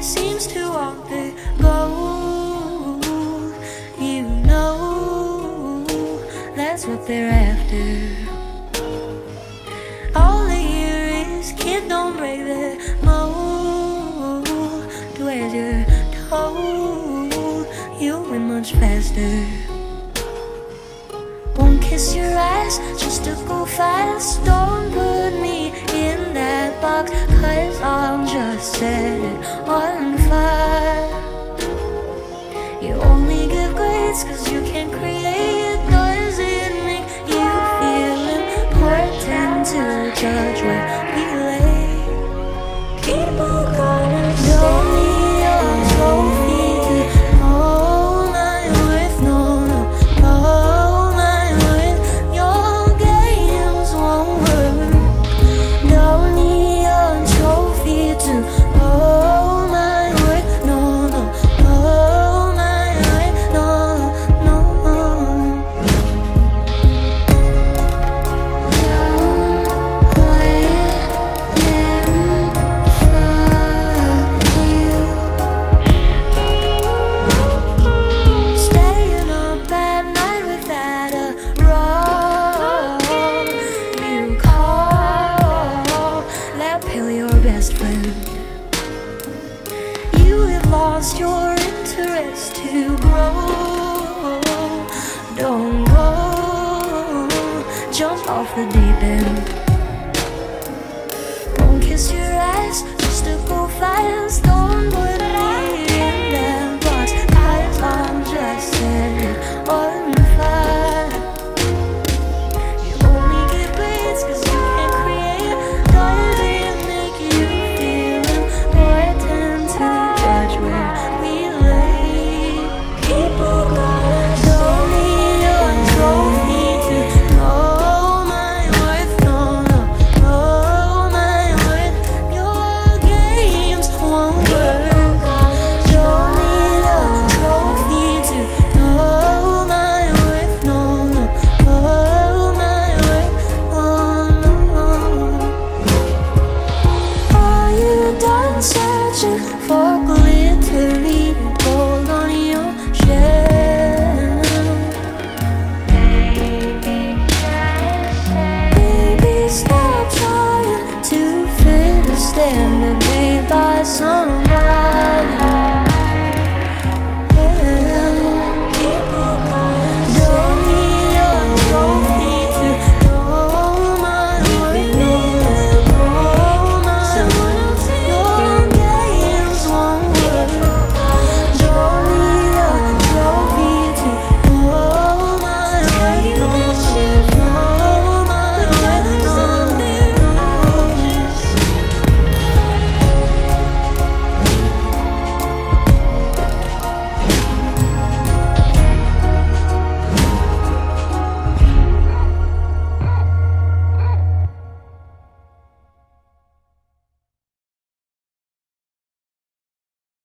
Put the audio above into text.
Seems to want the gold. You know that's what they're after All they hear is kid don't break the mold you're told. You win much faster Won't kiss your eyes just to go fast Don't put me in that box Cause I'm just off the deep end. Won't kiss your eyes, just a cool stone. understand made by someone